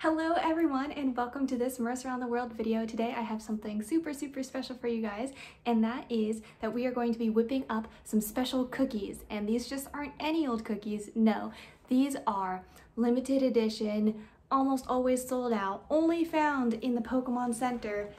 Hello everyone and welcome to this Maris Around the World video. Today I have something super super special for you guys and that is that we are going to be whipping up some special cookies and these just aren't any old cookies, no. These are limited edition, almost always sold out, only found in the Pokemon Center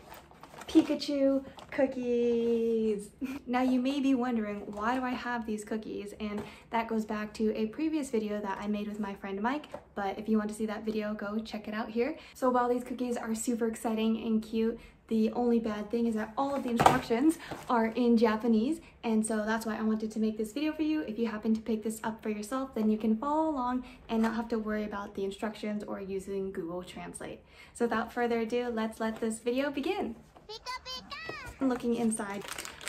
Pikachu cookies. now you may be wondering why do I have these cookies and that goes back to a previous video that I made with my friend Mike but if you want to see that video go check it out here. So while these cookies are super exciting and cute the only bad thing is that all of the instructions are in Japanese and so that's why I wanted to make this video for you. If you happen to pick this up for yourself then you can follow along and not have to worry about the instructions or using Google Translate. So without further ado let's let this video begin. Looking inside,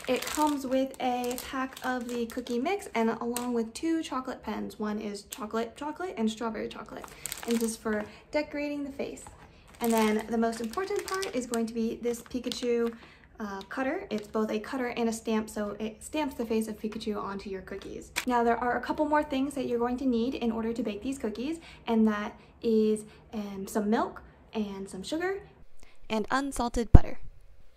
it comes with a pack of the cookie mix and along with two chocolate pens. One is chocolate chocolate and strawberry chocolate. And this is for decorating the face. And then the most important part is going to be this Pikachu uh, cutter. It's both a cutter and a stamp, so it stamps the face of Pikachu onto your cookies. Now there are a couple more things that you're going to need in order to bake these cookies, and that is um, some milk and some sugar and unsalted butter.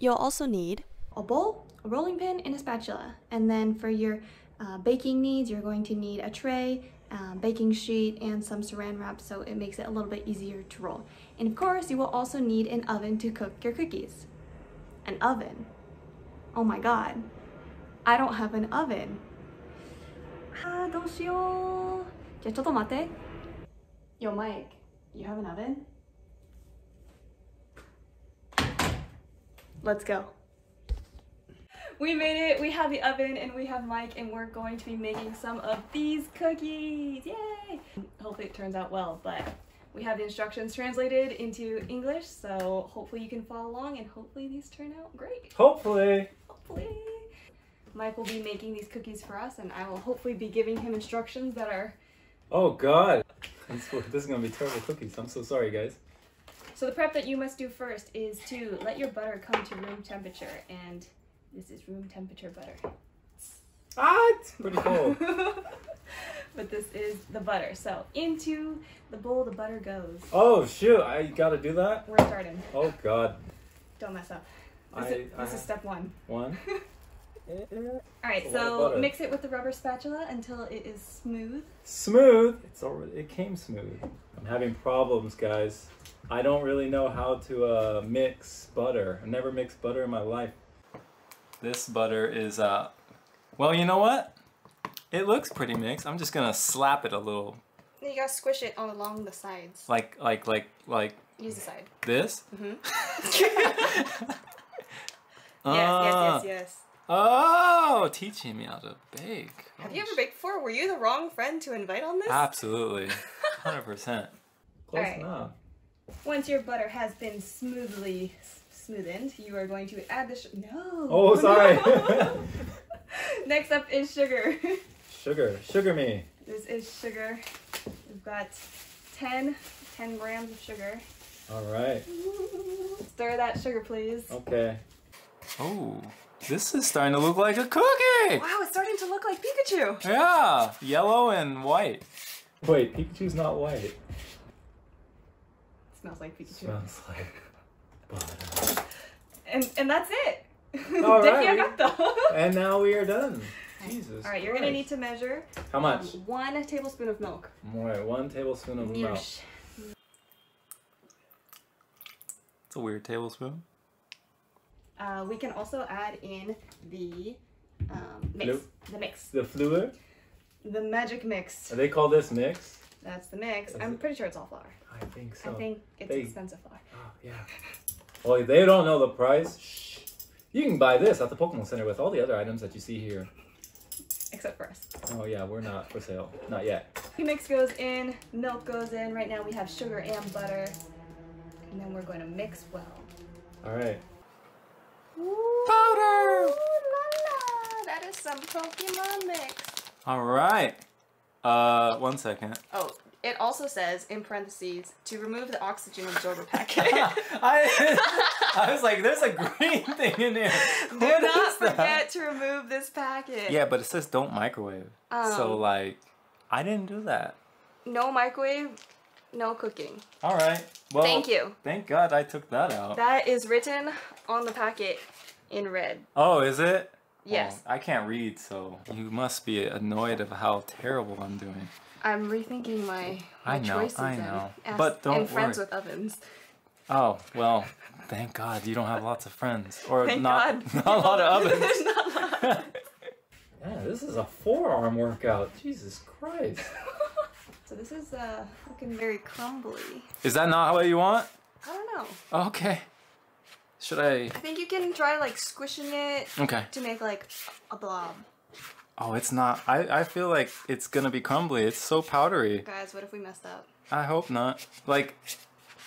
You'll also need a bowl, a rolling pin, and a spatula. And then for your uh, baking needs, you're going to need a tray, um, baking sheet, and some saran wrap so it makes it a little bit easier to roll. And of course, you will also need an oven to cook your cookies. An oven. Oh my god. I don't have an oven. Ah, どうしよう。じゃあちょっと待って。Yo, Mike, you have an oven? Let's go. We made it, we have the oven and we have Mike and we're going to be making some of these cookies, yay! Hopefully it turns out well, but we have the instructions translated into English, so hopefully you can follow along and hopefully these turn out great. Hopefully. Hopefully. Mike will be making these cookies for us and I will hopefully be giving him instructions that are... Oh god. This, this is gonna be terrible cookies. I'm so sorry guys. So the prep that you must do first is to let your butter come to room temperature and this is room temperature butter. Ah, it's pretty cold. but this is the butter. So into the bowl the butter goes. Oh shoot, I gotta do that? We're starting. Oh god. Don't mess up. This, I, is, I, this is step one. One. Alright, It's a lot of so mix it with the rubber spatula until it is smooth. Smooth. It's already it came smooth. I'm having problems, guys. I don't really know how to uh, mix butter. I never mixed butter in my life. This butter is uh well, you know what? It looks pretty mixed. I'm just gonna slap it a little, You gotta squish it all along the sides. like like like like Use the side. this. Mm-hmm. Ah. yes, yes, yes, yes. Oh, teaching me how to bake. Have you ever baked before? Were you the wrong friend to invite on this? Absolutely, hundred percent. Close Alright. enough. Once your butter has been smoothly smoothened, you are going to add the no. Oh, sorry. no. Next up is sugar. Sugar, sugar me. this is sugar. We've got 10, 10 grams of sugar. All right. Stir that sugar, please. Okay. Oh, this is starting to look like a cookie. Wow, it's starting to look like Pikachu. Yeah, yellow and white. Wait, Pikachu's not white. Smells like Pikachu. Smells like butter. And and that's it. All right. Dekiagatta. And now we are done. Jesus. All right, you're gonna need to measure How much? um, one tablespoon of milk. All right, one tablespoon of milk. It's a weird tablespoon. Uh, we can also add in the um, mix. Nope. The mix. The fluid. The magic mix. They call this mix. That's the mix. Is I'm it- pretty sure it's all flour. I think so. I think it's they- expensive flour. Oh, yeah. Well, they don't know the price. Shh. You can buy this at the Pokemon Center with all the other items that you see here. Except for us. Oh yeah, we're not for sale. Not yet. The mix goes in, milk goes in. Right now we have sugar and butter. And then we're going to mix well. All right. Powder! la la! That is some Pokemon mix. All right. Uh, one second. Oh, it also says in parentheses to remove the oxygen absorber packet. I, I was like, there's a green thing in there. Do What not is that? forget to remove this packet. Yeah, but it says don't microwave. so Um, like, I didn't do that. No microwave no cooking. All right. Well, Thank you. Thank God I took that out. That is written on the packet in red. oh, is it? Yes. Well, I can't read, so you must be annoyed of how terrible I'm doing. I'm rethinking my, my I know, choices. I and know. ask- But don't and friends worry. with ovens. Oh, well, thank God you don't have lots of friends. Or Thank not, God. not a lot of ovens. Not lot. yeah, this is a forearm workout. Jesus Christ. so this is uh, looking very crumbly. Is that not what you want? I don't know. Okay. Should I? I think you can try like squishing it Okay. to make like a blob. Oh, it's not. I, I feel like it's gonna be crumbly. It's so powdery. Guys, what if we messed up? I hope not. Like,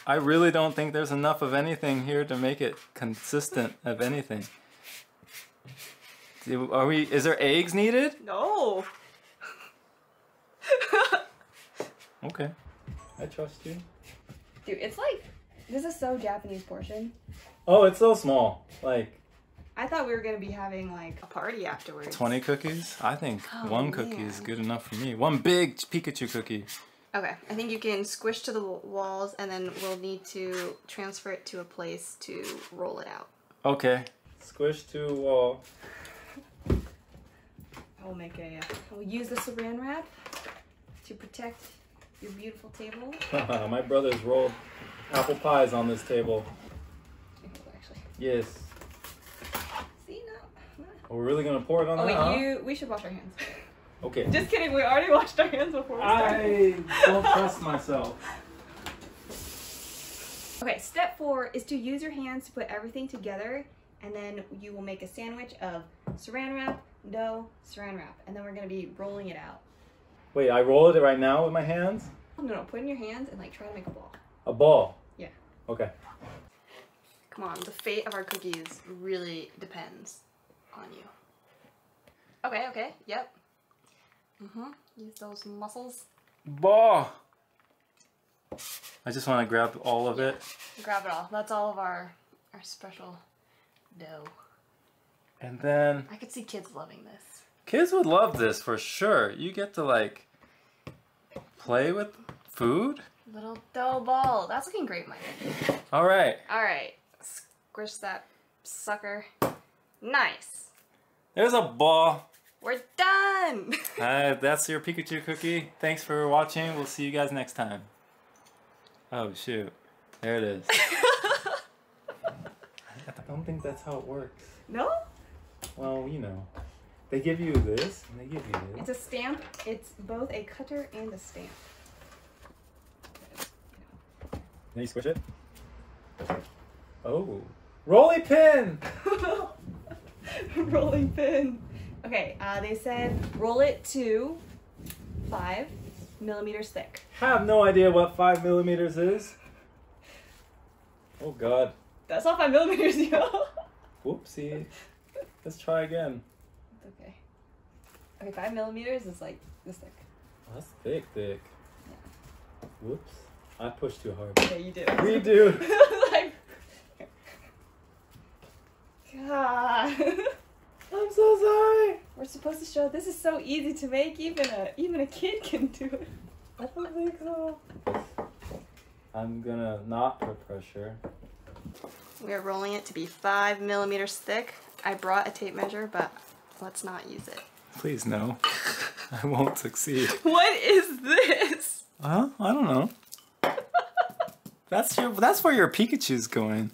I really don't think there's enough of anything here to make it consistent of anything. Are we? Is there eggs needed? No. Okay. I trust you. Dude, it's like this is so Japanese portion. Oh, it's so small. Like I thought we were gonna be having like a party afterwards. 20 cookies? I think Oh, one cookie is good enough for me. One big Pikachu cookie. Okay, I think you can squish to the walls, and then we'll need to transfer it to a place to roll it out. Okay. Squish to wall. I will make a. a. I will use the saran wrap to protect your beautiful table. My brothers rolled apple pies on this table. Yes. see no. Are we really gonna pour it on Oh that? wait, huh? you. We should wash our hands. Okay. Just kidding. We already washed our hands before we. I don't trust myself. Okay, step four is to use your hands to put everything together, and then you will make a sandwich of saran wrap, dough, saran wrap, and then we're gonna be rolling it out. Wait, I roll it right now with my hands? No, no, put in your hands and like try to make a ball. A ball. Yeah. Okay. Come on, the fate of our cookies really depends on you. Okay, okay, yep. Mm-hmm. Use those muscles. Ball. I just want to grab all of it. Grab it all. That's all of our our special dough. And then I could see kids loving this. kids would love this for sure. You get to like play with food. Little dough ball. That's looking great, Mike. All right. All right, squish that sucker. Nice. There's a ball. We're done. Uh, that's your Pikachu cookie. Thanks for watching. We'll see you guys next time. Oh shoot. There it is. I don't think that's how it works. no, Well, you know. They give you this and they give you this. it's a stamp. It's both a cutter and a stamp. Then you squish it. Oh. Rolly pin! Rolling pin. Okay, uh, they said roll it to five millimeters thick. Have no idea what five millimeters is. Oh god. That's not five millimeters, yo. Whoopsie. Let's try again. okay. Okay, five millimeters is like this thick. That's thick, thick. Yeah. Whoops. I pushed too hard. Okay, you did. Redo. like, God. I'm so sorry. We're supposed to show this is so easy to make. Even a even a kid can do it. I don't think so. I'm gonna not put pressure. We are rolling it to be five millimeters thick. I brought a tape measure, but let's not use it. Please no. I won't succeed. What is this? Huh? I don't know. That's your that's where your Pikachu's going.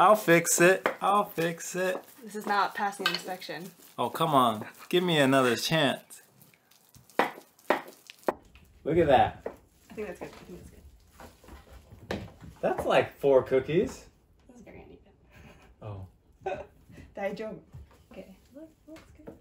I'll fix it. I'll fix it. This is not passing inspection. Oh come on. Give me another chance. Look at that. I think that's good. I think that's good. That's like four cookies. This is very uneven. Oh. That joke. Okay. Look, looks good.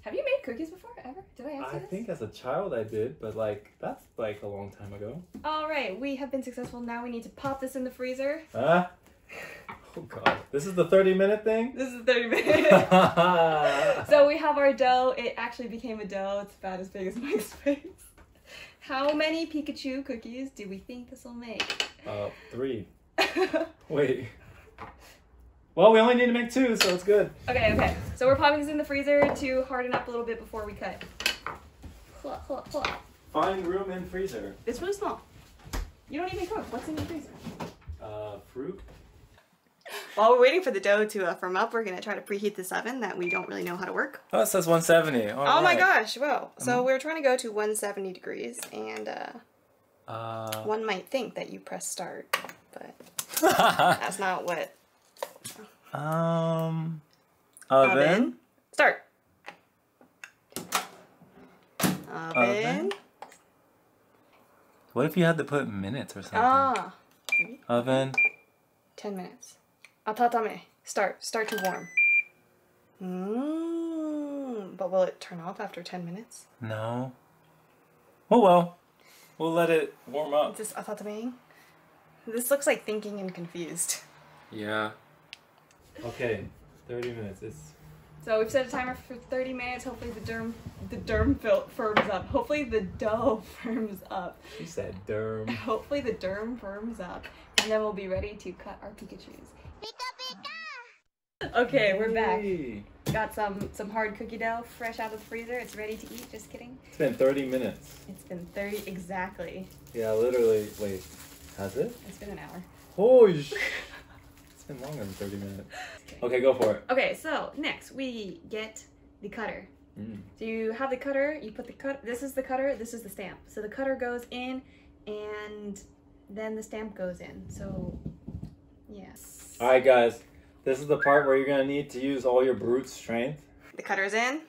Have you made cookies before ever? Did I ask I you this? think as a child I did, but like that's like a long time ago. All right, we have been successful. Now we need to pop this in the freezer. Huh? Oh god. This is the 30 minute thing? This is 30 minutes. so we have our dough. It actually became a dough. It's about as big as Mike's face. How many Pikachu cookies do we think this will make? Uh, three. Wait. Well, we only need to make two, so it's good. okay, okay. So we're popping this in the freezer to harden up a little bit before we cut. Find room in freezer. It's really small. You don't even cook. What's in your freezer? Uh, fruit. While we're waiting for the dough to uh, firm up, we're gonna try to preheat this oven that we don't really know how to work. Oh, it says 170. All oh my gosh! Whoa. So Mm-hmm. we're trying to go to 170 degrees, and uh, Uh, one might think that you press start, but that's not what. um, oven. Start. Oven. Oven. What if you had to put minutes or something? Ah. Oven. 10 minutes. Atatame. Start. Start to warm. Mmm. But will it turn off after 10 minutes? No. Oh well. We'll let it warm up. Is this atatame? This looks like thinking and confused. Yeah. Okay, 30 minutes. It's So we've set a timer for 30 minutes. Hopefully the derm the derm fil- firms up. Hopefully the dough firms up. she said derm. Hopefully the derm firms up. And then we'll be ready to cut our Pikachus. Okay, we're back. Got some some hard cookie dough fresh out of the freezer. It's ready to eat. Just kidding. It's been 30 minutes. It's been 30 exactly. Yeah, literally. Wait, has it? It's been an hour. Holy sh- It's been longer than 30 minutes. Okay, go for it. Okay, so next we get the cutter. Mm. So you have the cutter, you put the cut this is the cutter, this is the stamp. So the cutter goes in and then the stamp goes in. So yes. Alright, guys. This is the part where you're going to need to use all your brute strength. The cutter's in.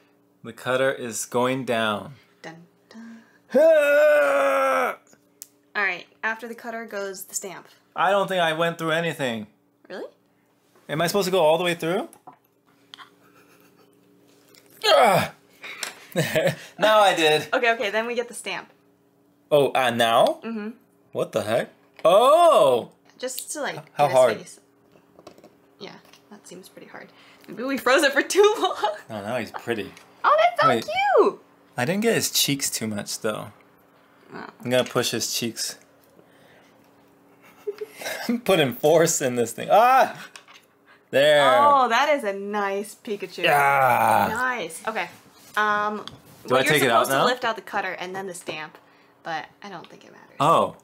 The cutter is going down. Dun, dun. All right, after the cutter goes the stamp. I don't think I went through anything. Really? Am I supposed to go all the way through? Ah! now I did. Okay, okay, then we get the stamp. Oh, uh, now? Mm-hmm. What the heck? Oh! Just to like How get his hard? face. Yeah, that seems pretty hard. Maybe we froze it for too long. Oh, now he's pretty. Oh, that's so Wait. cute. I didn't get his cheeks too much, though. Oh. I'm gonna push his cheeks. I'm putting force in this thing. Ah! There. Oh, that is a nice Pikachu. Yeah. Nice. Okay. Um. Do well, I take it out now? You're supposed to lift out the cutter and then the stamp, but I don't think it matters. Oh.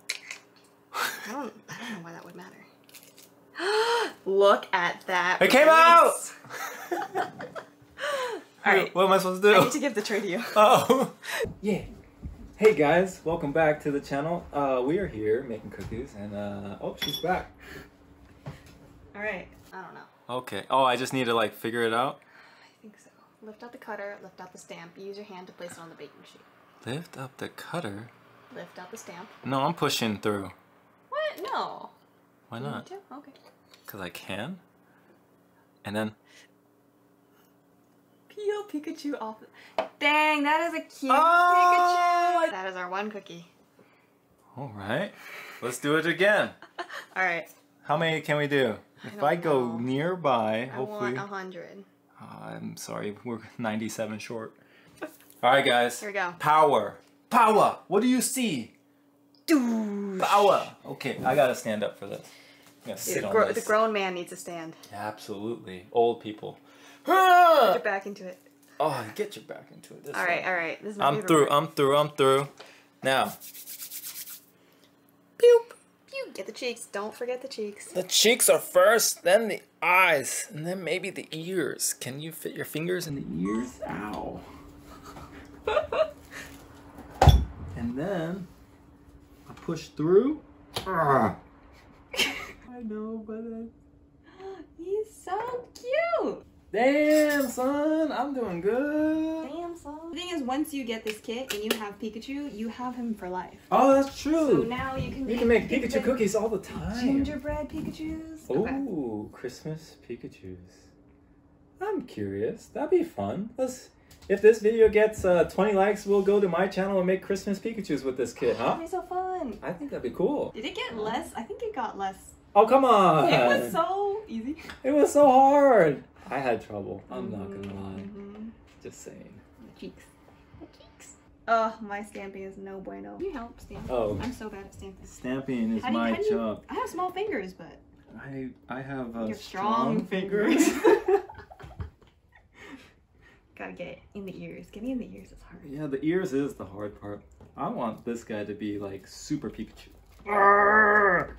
I don't. I don't know why that would matter. Look at that. It came out! All right. What am I supposed to do? I need to give the tray to you. Oh. Yeah. Hey guys, welcome back to the channel. Uh, we are here making cookies, and uh, oh, she's back. All right. I don't know. Okay. Oh, I just need to like figure it out. I think so. Lift out the cutter. Lift out the stamp. Use your hand to place it on the baking sheet. Lift up the cutter. Lift out the stamp. No, I'm pushing through. What? No. Why not? Okay. Cause I can. And then Peel Pikachu off. Dang, that is a cute Oh! Pikachu. That is our one cookie. All right, let's do it again. All right. How many can we do? I If don't I go know. nearby, I hopefully. want a hundred. I'm sorry, we're 97 short. All right, guys. Here we go. Power. Power. What do you see? Dude. Power. Okay, I gotta stand up for this. I'm gonna sit The, on gro- the grown man needs to stand. Absolutely. Old people. Get your ah! back into it. Oh, get your back into it. This All right, way. all right. This is my I'm through. part. I'm through. I'm through. Now, Pew. Pew. Get the cheeks. Don't forget the cheeks. the cheeks are first, then the eyes, and then maybe the ears. Can you fit your fingers in the ears? Ow. and then I push through. Ah. I know, but He's so cute. damn, son, I'm doing good. Damn son. The thing is, once you get this kit and you have Pikachu, you have him for life. Oh, that's true. So now you can you can make give Pikachu cookies all the time. Gingerbread Pikachu's. Okay. Christmas Pikachu's. I'm curious. That'd be fun. Let's. If this video gets uh, 20 likes, we'll go to my channel and make Christmas Pikachu's with this kit, huh? That'd be so fun. I think that'd be cool. Did it get less? I think it got less. Oh come on! It was so easy. It was so hard. I had trouble. I'm not gonna lie. Mhm. Just saying. The cheeks. The cheeks. Oh, my stamping is no bueno. Can you help stamp? Oh, I'm so bad at stamping. stamping is How do you- my how do you- job. I have small fingers, but I I have uh, You're strong fingers. gotta get in the ears. Getting in the ears is hard. yeah, the ears is the hard part. I want this guy to be like super Pikachu. Arrgh.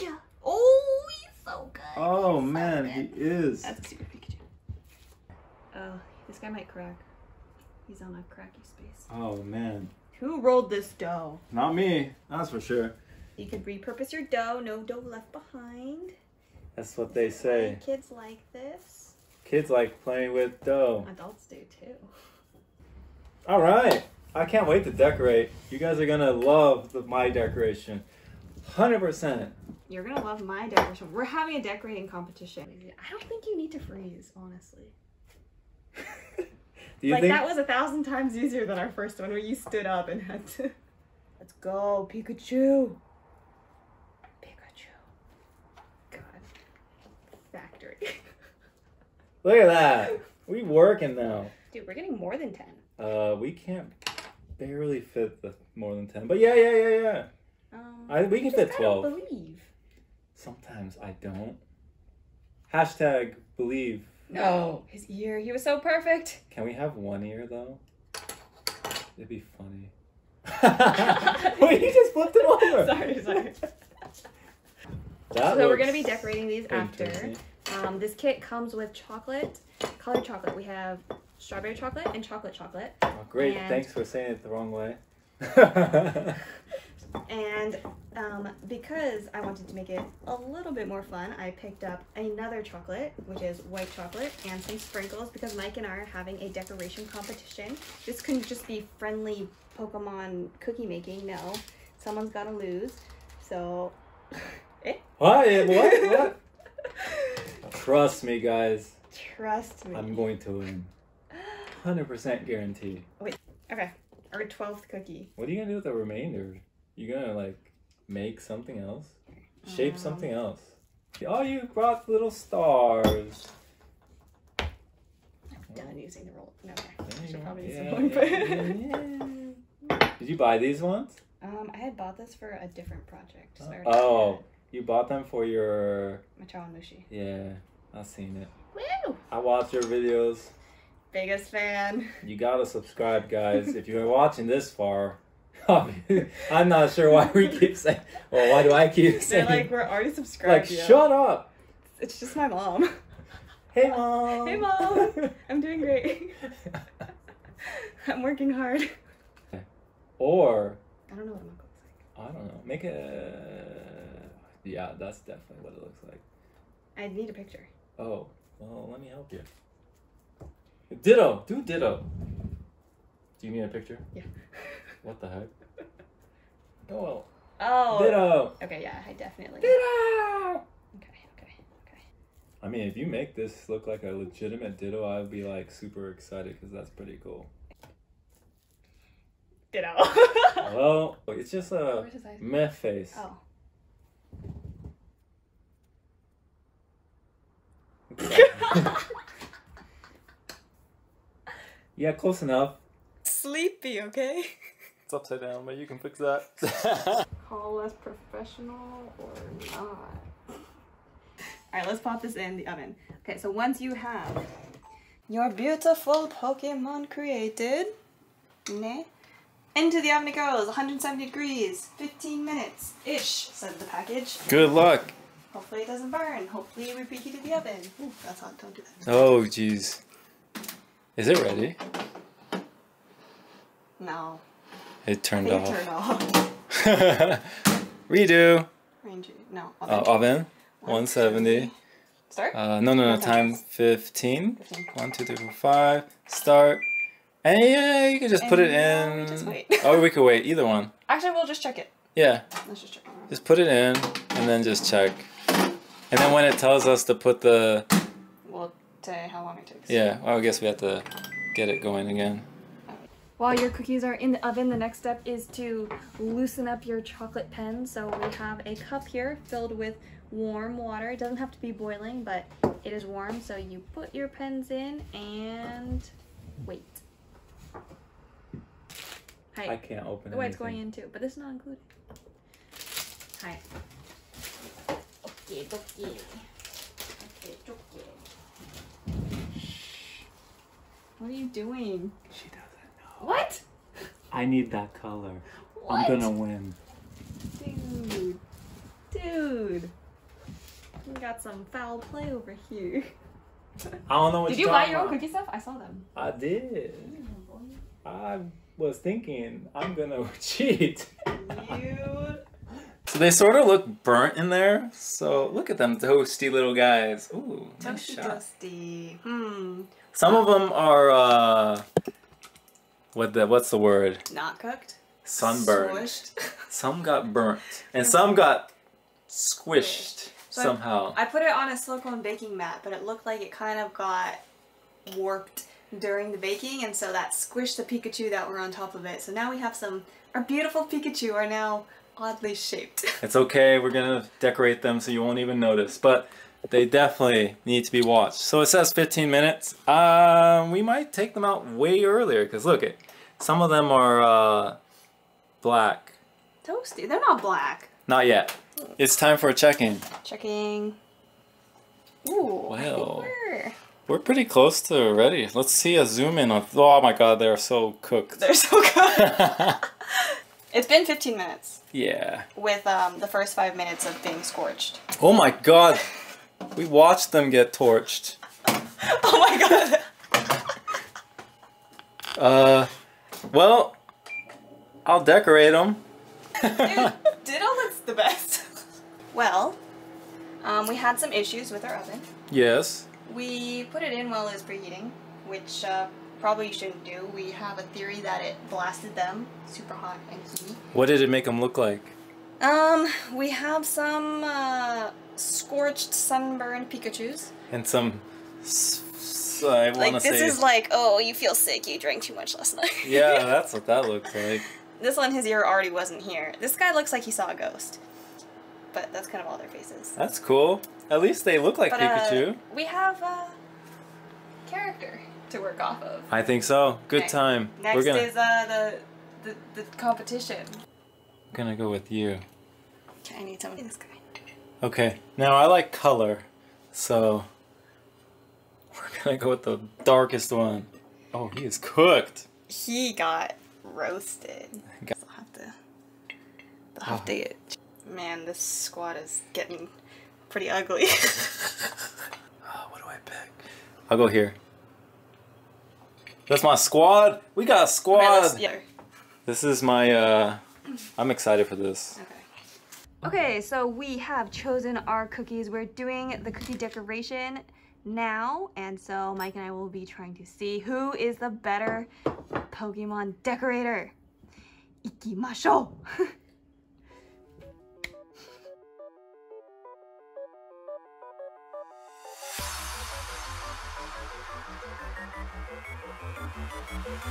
Yeah. Oh, he's so good. Oh He's so man, good. he is. That's a super Pikachu. Oh, this guy might crack. He's on a cracky space. Oh man, Who rolled this dough? not me. That's for sure. You could repurpose your dough. No dough left behind. That's what they say. Kids like this. Kids like playing with dough. Adults do too. All right. I can't wait to decorate. You guys are gonna love the, my decoration. Hundred percent. You're gonna love my decoration. We're having a decorating competition. I don't think you need to freeze, honestly. Do you like think? that was a thousand times easier than our first one where you stood up and had to. Let's go, Pikachu. Pikachu. God. Factory. Look at that. We working now. Dude, we're getting more than ten. Uh, we can't barely fit the more than ten, but yeah, yeah, yeah, yeah. Um, I- we can fit 12. Believe. Sometimes I don't. Hashtag believe. No, his ear. He was so perfect. Can we have one ear though? It'd be funny. Wait, you just flipped it over. sorry, sorry. That so we're gonna be decorating these after. Um, this kit comes with chocolate, colored chocolate. We have strawberry chocolate and chocolate chocolate. Oh, great, And- thanks for saying it the wrong way. And um, because I wanted to make it a little bit more fun, I picked up another chocolate, which is white chocolate, and some sprinkles because Mike and I are having a decoration competition. This couldn't just be friendly Pokemon cookie making. No, someone's got to lose. So, eh? what? What? What? Trust me, guys. trust me. I'm going to win. 100% guarantee. Wait, okay, our 12th cookie. What are you gonna do with the remainder? You gonna like make something else? Shape Um, something else? Oh, you brought little stars. I'm Done using the roll. No, okay. There I you should probably use Yeah, yeah, yeah. Did you buy these ones? Um, I had bought this for a different project. So already Oh, you bought them for your. my Chawanmushi. Yeah, I've seen it. Woo! I watch your videos. Biggest fan. You gotta subscribe, guys. if you're watching this far, I'm not sure why we keep saying. Well, why do I keep They're saying? like, we're already subscribed. like, yeah. shut up. It's just my mom. Hey, mom. Hey, Mom. I'm doing great. I'm working hard. or I don't know what a mug looks like. I don't know. Make a. Yeah, that's definitely what it looks like. I need a picture. Oh, well, let me help you. Ditto. Do ditto. Do you need a picture? Yeah. What the heck? Oh, Oh. ditto. Okay, yeah, I definitely. Ditto. Okay, okay, okay. I mean, if you make this look like a legitimate ditto, I'd be like super excited because that's pretty cool. Ditto. Well, it's just a Where's meh face. Oh. Yeah, close enough. Sleepy, okay? It's upside down, but you can fix that. Call us professional or not. Alright, let's pop this in the oven. Okay, so once you have your beautiful Pokemon created, ne? Into the oven it goes, 170 degrees, 15 minutes ish, said the package. Good luck. Hopefully it doesn't burn. Hopefully we preheated the oven. Ooh, that's hot. Don't do that. Oh, jeez. Is it ready? No. It turned it off. turned off. Redo. Ranger. No. Uh, oven. 170. Start? Uh, no, no, no. Time time. 15. 15. 1, 2, 3, 4, 5. Start. And yeah, you can just put it And now we in. just wait. oh, we could wait. Either one. Actually, we'll just check it. Yeah. Let's just check it. Just put it in and then just check. And then when it tells us to put the. We'll say how long it takes. Yeah, well, I guess we have to get it going again. While your cookies are in the oven, the next step is to loosen up your chocolate pen. So we have a cup here filled with warm water. It doesn't have to be boiling, but it is warm. So you put your pens in and wait. Hi. I can't open the way it's going in too, but this is not included. Hi. Okay, okay. Okay, okay. What are you doing? She doesn't know. What? I need that color. What? I'm gonna win. Dude. Dude! We got some foul play over here. I don't know what Did you buy your own cookie stuff? I saw them. I did. I was thinking I'm gonna cheat. You. So they sort of look burnt in there. So look at them toasty little guys. Ooh, nice Toasty, shot. toasty. Hmm. Some of them are uh, what the what's the word? Not cooked. Sunburned. Swished. Some got burnt, and some got squished So I- somehow. I put it on a silicone baking mat, but it looked like it kind of got warped during the baking, and so that squished the Pikachu that were on top of it. So now we have some. Our beautiful Pikachu are now oddly shaped. It's okay. We're gonna decorate them so you won't even notice, but they definitely need to be watched. So it says 15 minutes. Um, we might take them out way earlier because look it, some of them are uh, black. Toasty. They're not black. Not yet. It's time for a check-in. Checking. Ooh. Well. we're- We're pretty close to ready. Let's see a zoom in on. Oh my god, they're so cooked. They're so good. it's been 15 minutes yeah. with um, the first five minutes of being scorched. Oh my god. We watched them get torched. Oh my god. Uh, well, I'll decorate them. Dude, Ditto looks the best. Well, um, we had some issues with our oven. Yes. We put it in while it was preheating, which uh, probably you shouldn't do. We have a theory that it blasted them super hot and heaty. What did it make them look like? Um, we have some uh, scorched, sunburned Pikachu's. And some. I want to Like this say. is like, oh, you feel sick. You drank too much last night. yeah, that's what that looks like. this one, his ear already wasn't here. This guy looks like he saw a ghost. But that's kind of all their faces. That's cool. At least they look like But uh, Pikachu. we have uh, character to work off of. I think so. Good Okay. time. Next We're gonna is uh, the, the the competition. gonna go with you. Okay, I need some of this guy. Okay. Now I like color, so we're gonna go with the darkest one. Oh, he is cooked. He got roasted. Got- They'll have to. They'll have Oh. to get. Man, this squad is getting pretty ugly. Oh, what do I pick? I'll go here. That's my squad. We got a squad. yeah. This is my. uh I'm excited for this. Okay. Okay, so we have chosen our cookies. We're doing the cookie decoration now, and so Mike and I will be trying to see who is the better Pokemon decorator. Ikimashou! we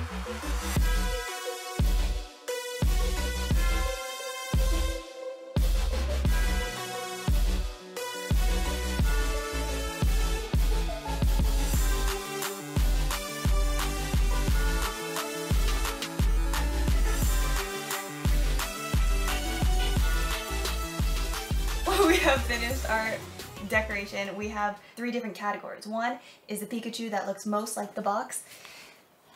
have finished our decoration. We have three different categories. One is the Pikachu that looks most like the box.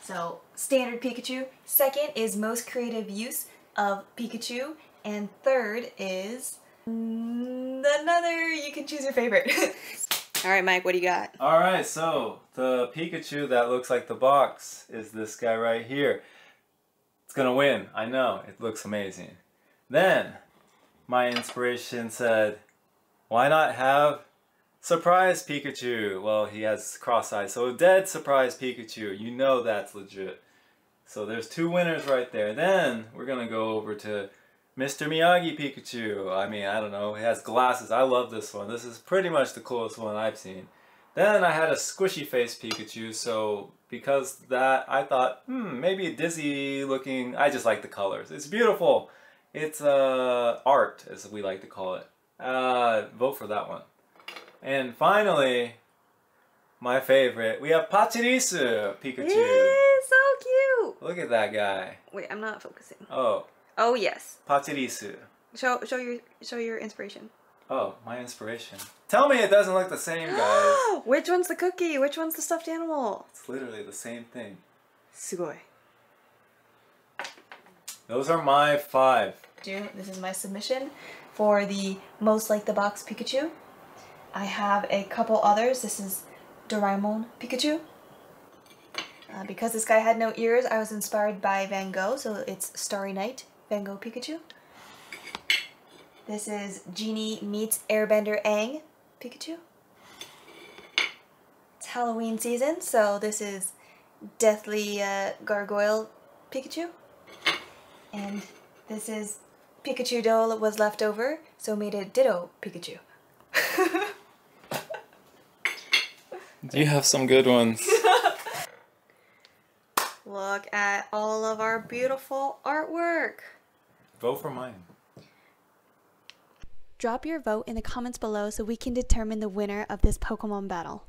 So, standard Pikachu. Second is most creative use of Pikachu. And third is another, you can choose your favorite. All right, Mike, what do you got? All right, so the Pikachu that looks like the box is this guy right here. It's gonna win. I know. It looks amazing. Then my inspiration said, why not have surprise Pikachu? Well, he has cross eyes, so dead surprise Pikachu. You know that's legit. So there's two winners right there. Then we're gonna go over to Mr. Miyagi Pikachu. I mean, I don't know. He has glasses. I love this one. This is pretty much the coolest one I've seen. Then I had a squishy face Pikachu, so because that, I thought, hmm, maybe dizzy looking. I just like the colors. It's beautiful. It's uh, art, as we like to call it. Uh, vote for that one. And finally, my favorite, we have Pachirisu Pikachu. so cute. Look at that guy. Wait, I'm not focusing. Oh, Oh yes. Pachirisu. Show show your show your inspiration. Oh, my inspiration. Tell me it doesn't look the same, guys. Which one's the cookie? Which one's the stuffed animal? It's literally the same thing. Sugoi. Those are my five. June, this is my submission for the most like the box Pikachu. I have a couple others. This is Doraemon Pikachu. Uh, because this guy had no ears, I was inspired by Van Gogh, so it's Starry Night Van Gogh Pikachu. This is Genie meets Airbender Aang Pikachu. It's Halloween season, so this is Deathly uh, Gargoyle Pikachu. And this is Pikachu doll was left over, so made a Ditto Pikachu. You have some good ones. Look at all of our beautiful artwork. Vote for mine. Drop your vote in the comments below so we can determine the winner of this Pokemon battle.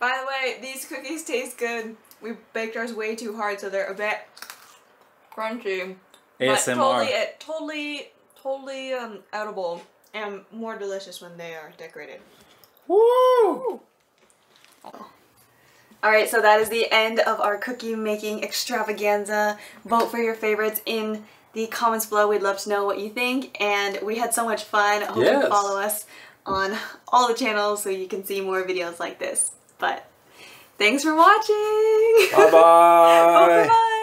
By the way, these cookies taste good. We baked ours way too hard, so they're a bit crunchy. But ASMR. totally, it, totally, totally um, edible and more delicious when they are decorated. Woo! Alright, so that is the end of our cookie making extravaganza. Vote for your favorites in the comments below. We'd love to know what you think. And we had so much fun. I hope Yes. you follow us on all the channels so you can see more videos like this. But thanks for watching! Bye bye. Bye-bye.